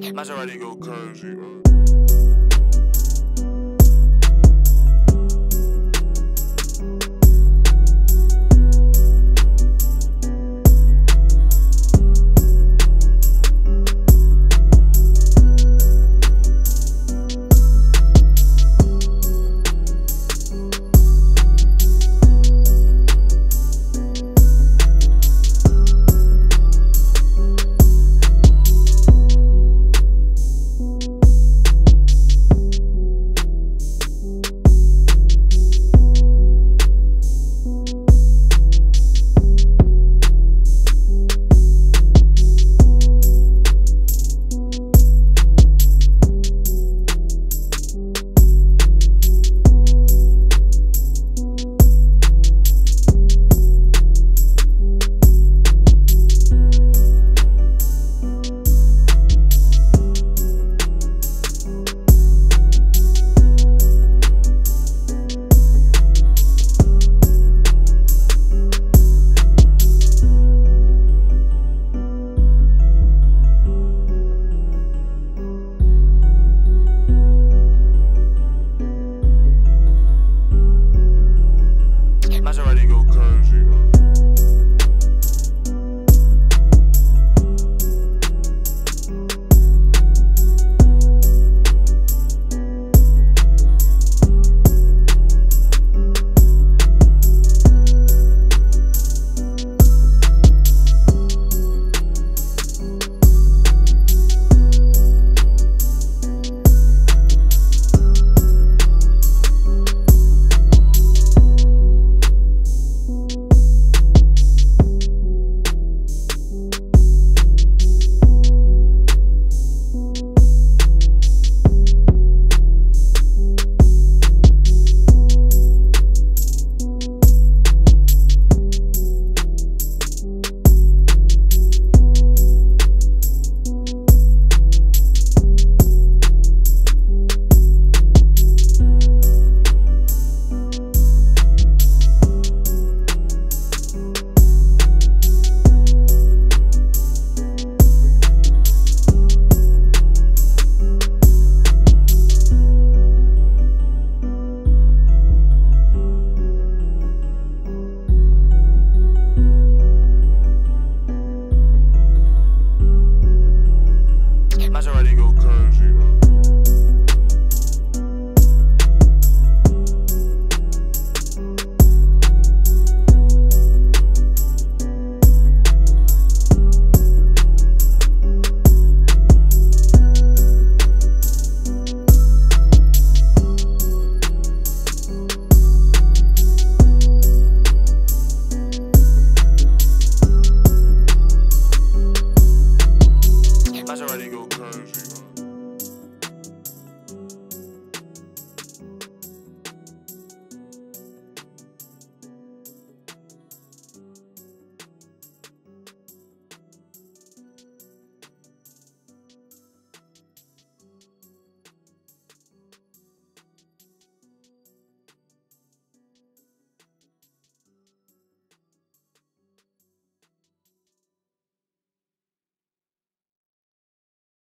Maserati go crazy. Uh.